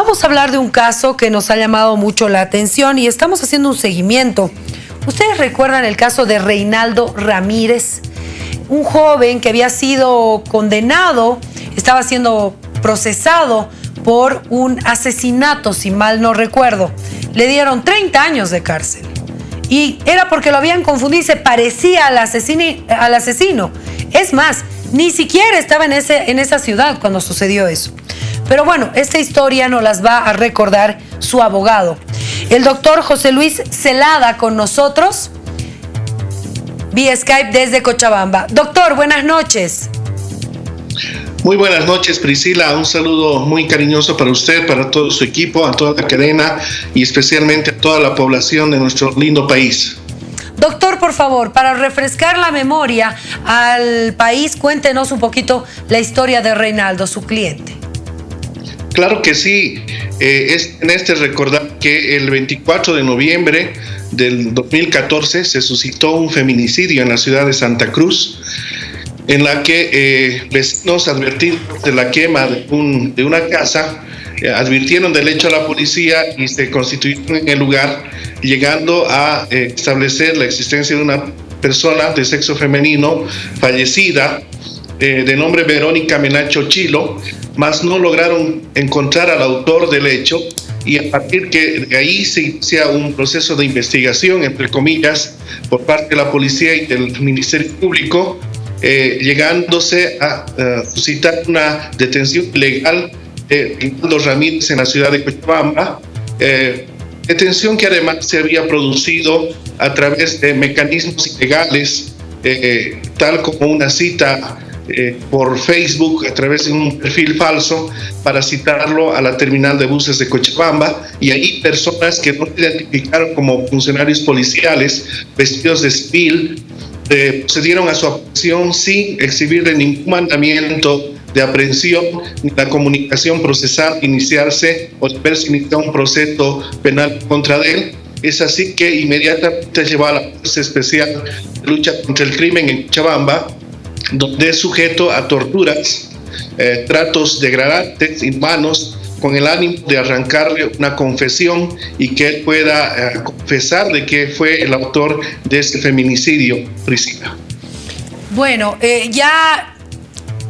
Vamos a hablar de un caso que nos ha llamado mucho la atención y estamos haciendo un seguimiento. ¿Ustedes recuerdan el caso de Reinaldo Ramírez? Un joven que había sido condenado, estaba siendo procesado por un asesinato, si mal no recuerdo. Le dieron 30 años de cárcel. Y era porque lo habían confundido y se parecía al, al asesino. Es más, ni siquiera estaba en, ese, en esa ciudad cuando sucedió eso. Pero bueno, esta historia nos las va a recordar su abogado. El doctor José Luis Celada con nosotros vía Skype desde Cochabamba. Doctor, buenas noches. Muy buenas noches, Priscila. Un saludo muy cariñoso para usted, para todo su equipo, a toda la cadena y especialmente a toda la población de nuestro lindo país. Doctor, por favor, para refrescar la memoria al país, cuéntenos un poquito la historia de Reinaldo, su cliente. Claro que sí. Eh, es en este recordar que el 24 de noviembre del 2014 se suscitó un feminicidio en la ciudad de Santa Cruz, en la que eh, vecinos advertidos de la quema de, una casa eh, advirtieron del hecho a la policía y se constituyeron en el lugar, llegando a establecer la existencia de una persona de sexo femenino fallecida de nombre Verónica Menacho Chilo, más no lograron encontrar al autor del hecho y a partir que de ahí se inicia un proceso de investigación, entre comillas, por parte de la policía y del Ministerio Público, eh, llegándose a suscitar una detención ilegal de Rinaldo Ramírez en la ciudad de Cochabamba, eh, detención que además se había producido a través de mecanismos ilegales, eh, tal como una cita eh, por Facebook a través de un perfil falso para citarlo a la terminal de buses de Cochabamba y ahí personas que no se identificaron como funcionarios policiales vestidos de civil eh, procedieron a su aprehensión sin exhibirle ningún mandamiento de aprehensión ni la comunicación procesal iniciarse o verse iniciado un proceso penal contra él. Es así que inmediatamente llevó a la Fuerza Especial de Lucha contra el Crimen en Cochabamba donde es sujeto a torturas, eh, tratos degradantes, inhumanos, con el ánimo de arrancarle una confesión y que él pueda eh, confesar de que fue el autor de este feminicidio, Priscila. Bueno, eh, ya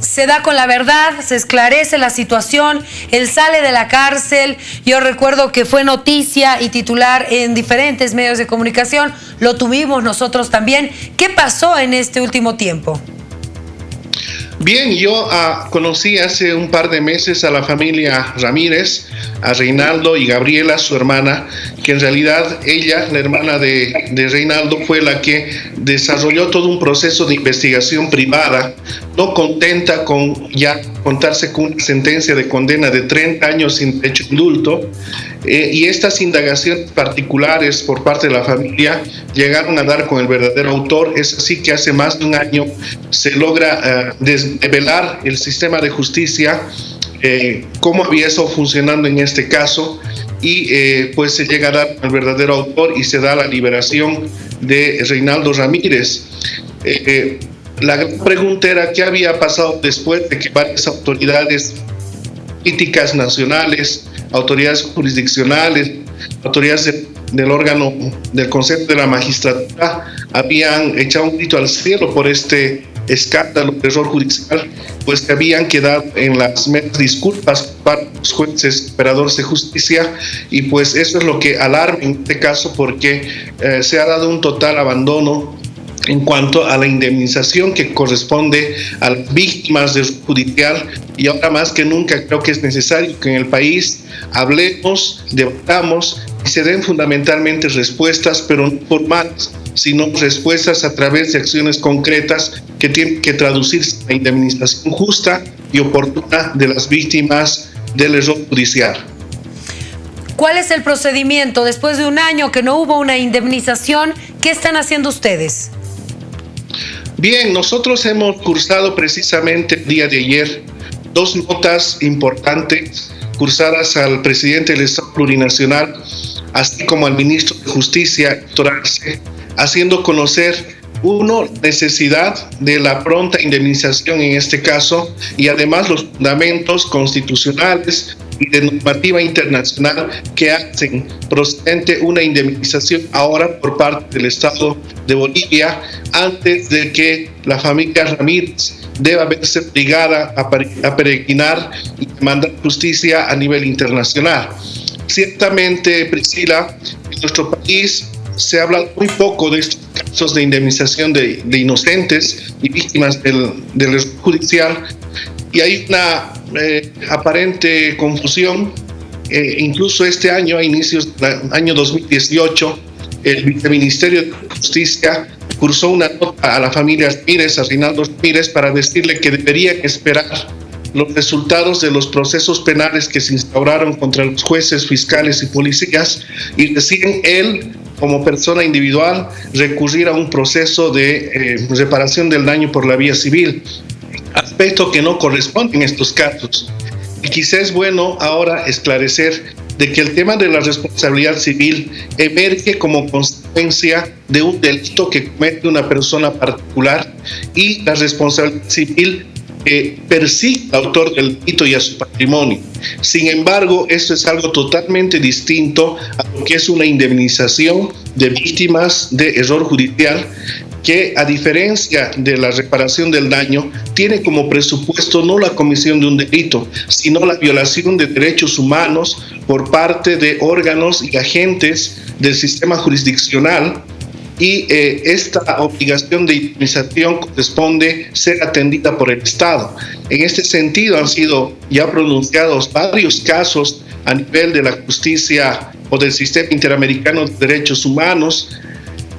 se da con la verdad, se esclarece la situación, él sale de la cárcel, yo recuerdo que fue noticia y titular en diferentes medios de comunicación, lo tuvimos nosotros también. ¿Qué pasó en este último tiempo? Bien, yo ah, conocí hace un par de meses a la familia Ramírez, a Reinaldo y Gabriela, su hermana, que en realidad ella, la hermana de, Reinaldo, fue la que desarrolló todo un proceso de investigación privada, no contenta con ya contarse con una sentencia de condena de 30 años sin hecho indulto, eh, y estas indagaciones particulares por parte de la familia llegaron a dar con el verdadero autor. Es así que hace más de un año se logra uh, desvelar el sistema de justicia, eh, cómo había eso funcionando en este caso, y eh, pues se llega a dar al verdadero autor y se da la liberación de Reinaldo Ramírez. Eh, la pregunta era qué había pasado después de que varias autoridades políticas nacionales autoridades jurisdiccionales, autoridades del órgano del Consejo de la Magistratura habían echado un grito al cielo por este escándalo error judicial, pues que habían quedado en las disculpas para los jueces operadores de justicia y pues eso es lo que alarma en este caso porque eh, se ha dado un total abandono en cuanto a la indemnización que corresponde a las víctimas del judicial. Y ahora más que nunca creo que es necesario que en el país hablemos, debatamos y se den fundamentalmente respuestas, pero no formales, sino respuestas a través de acciones concretas que tienen que traducirse en la indemnización justa y oportuna de las víctimas del error judicial. ¿Cuál es el procedimiento después de un año que no hubo una indemnización? ¿Qué están haciendo ustedes? Bien, nosotros hemos cursado precisamente el día de ayer dos notas importantes cursadas al presidente del Estado Plurinacional, así como al ministro de Justicia, haciendo conocer uno, necesidad de la pronta indemnización en este caso y además los fundamentos constitucionales y de normativa internacional que hacen procedente una indemnización ahora por parte del Estado de Bolivia antes de que la familia Ramírez deba verse obligada a, peregrinar y demandar justicia a nivel internacional. Ciertamente, Priscila, en nuestro país se habla muy poco de estos casos de indemnización de, inocentes y víctimas del, del judicial y hay una eh, aparente confusión. Eh, incluso este año, a inicios del año 2018, el Viceministerio de Justicia cursó una nota a la familia Ramírez, a Rinaldo Ramírez, para decirle que deberían esperar los resultados de los procesos penales que se instauraron contra los jueces, fiscales y policías y deciden él, como persona individual, recurrir a un proceso de eh, reparación del daño por la vía civil aspecto que no corresponde en estos casos. Y quizás es bueno ahora esclarecer de que el tema de la responsabilidad civil emerge como consecuencia de un delito que comete una persona particular y la responsabilidad civil que persigue al autor del delito y a su patrimonio. Sin embargo, esto es algo totalmente distinto a lo que es una indemnización de víctimas de error judicial que a diferencia de la reparación del daño, tiene como presupuesto no la comisión de un delito, sino la violación de derechos humanos por parte de órganos y agentes del sistema jurisdiccional y eh, esta obligación de indemnización corresponde ser atendida por el Estado. En este sentido han sido ya pronunciados varios casos a nivel de la justicia o del sistema interamericano de derechos humanos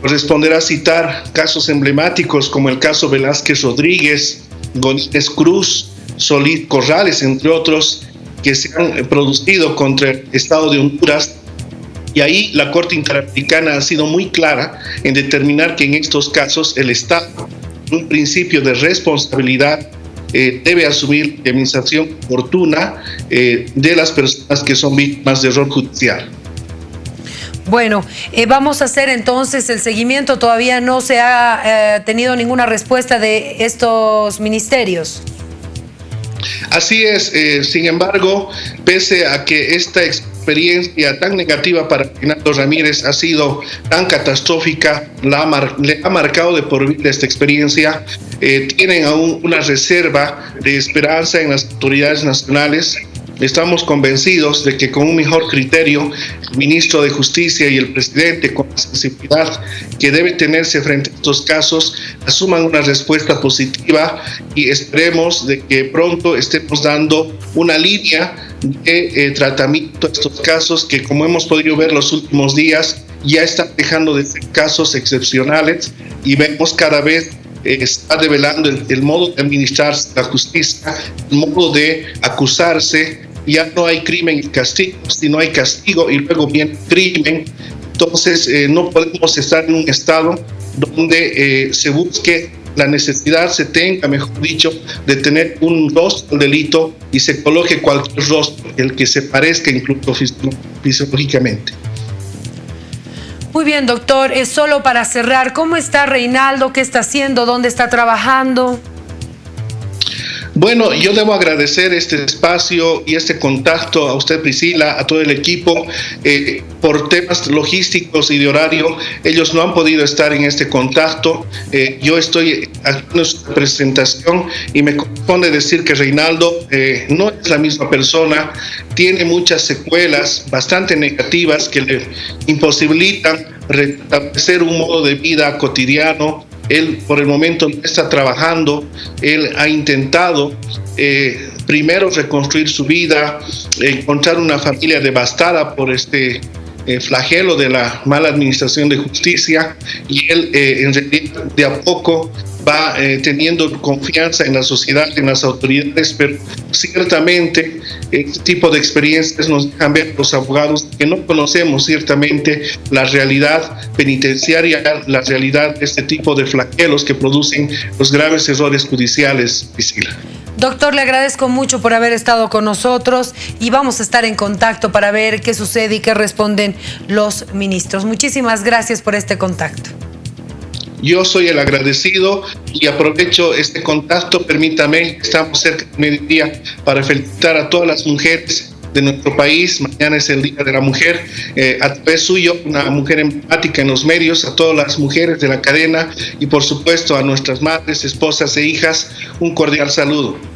Corresponderá citar casos emblemáticos como el caso Velázquez Rodríguez, González Cruz, Solís Corrales, entre otros, que se han producido contra el Estado de Honduras. Y ahí la Corte Interamericana ha sido muy clara en determinar que en estos casos el Estado, un principio de responsabilidad, eh, debe asumir la indemnización oportuna eh, de las personas que son víctimas de error judicial. Bueno, eh, vamos a hacer entonces el seguimiento. Todavía no se ha tenido ninguna respuesta de estos ministerios. Así es, eh, sin embargo, pese a que esta experiencia tan negativa para Fernando Ramírez ha sido tan catastrófica, la le ha marcado de por vida esta experiencia, tienen aún una reserva de esperanza en las autoridades nacionales. Estamos convencidos de que con un mejor criterio, el ministro de Justicia y el presidente, con la sensibilidad que debe tenerse frente a estos casos, asuman una respuesta positiva y esperemos de que pronto estemos dando una línea de eh, tratamiento a estos casos que, como hemos podido ver los últimos días, ya están dejando de ser casos excepcionales y vemos cada vez eh, está revelando el, el, modo de administrarse la justicia, el modo de acusarse, ya no hay crimen y castigo, si no hay castigo y luego viene crimen, entonces eh, no podemos estar en un estado donde eh, se busque la necesidad, se tenga, mejor dicho, de tener un rostro al delito y se coloque cualquier rostro, el que se parezca incluso fisiológicamente. Muy bien, doctor. Es solo para cerrar. ¿Cómo está Reinaldo? ¿Qué está haciendo? ¿Dónde está trabajando? Bueno, yo debo agradecer este espacio y este contacto a usted, Priscila, a todo el equipo. Eh, por temas logísticos y de horario, ellos no han podido estar en este contacto. Eh, yo estoy haciendo esta presentación y me corresponde decir que Reinaldo eh, no es la misma persona, tiene muchas secuelas bastante negativas que le imposibilitan restablecer un modo de vida cotidiano, él por el momento está trabajando, él ha intentado eh, primero reconstruir su vida, encontrar una familia devastada por este eh, flagelo de la mala administración de justicia y él eh, en realidad de a poco va eh, teniendo confianza en la sociedad, en las autoridades, pero ciertamente este tipo de experiencias nos dejan ver los abogados que no conocemos ciertamente la realidad penitenciaria, la realidad de este tipo de flagelos que producen los graves errores judiciales, Priscila. Doctor, le agradezco mucho por haber estado con nosotros y vamos a estar en contacto para ver qué sucede y qué responden los ministros. Muchísimas gracias por este contacto. Yo soy el agradecido y aprovecho este contacto. Permítame, estamos cerca de mediodía para felicitar a todas las mujeres de nuestro país. Mañana es el Día de la Mujer. Eh, a través suyo, una mujer empática en los medios, a todas las mujeres de la cadena y por supuesto a nuestras madres, esposas e hijas, un cordial saludo.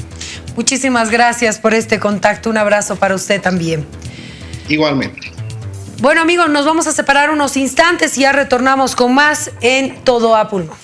Muchísimas gracias por este contacto. Un abrazo para usted también. Igualmente. Bueno amigos, nos vamos a separar unos instantes y ya retornamos con más en Todo a Pulmón.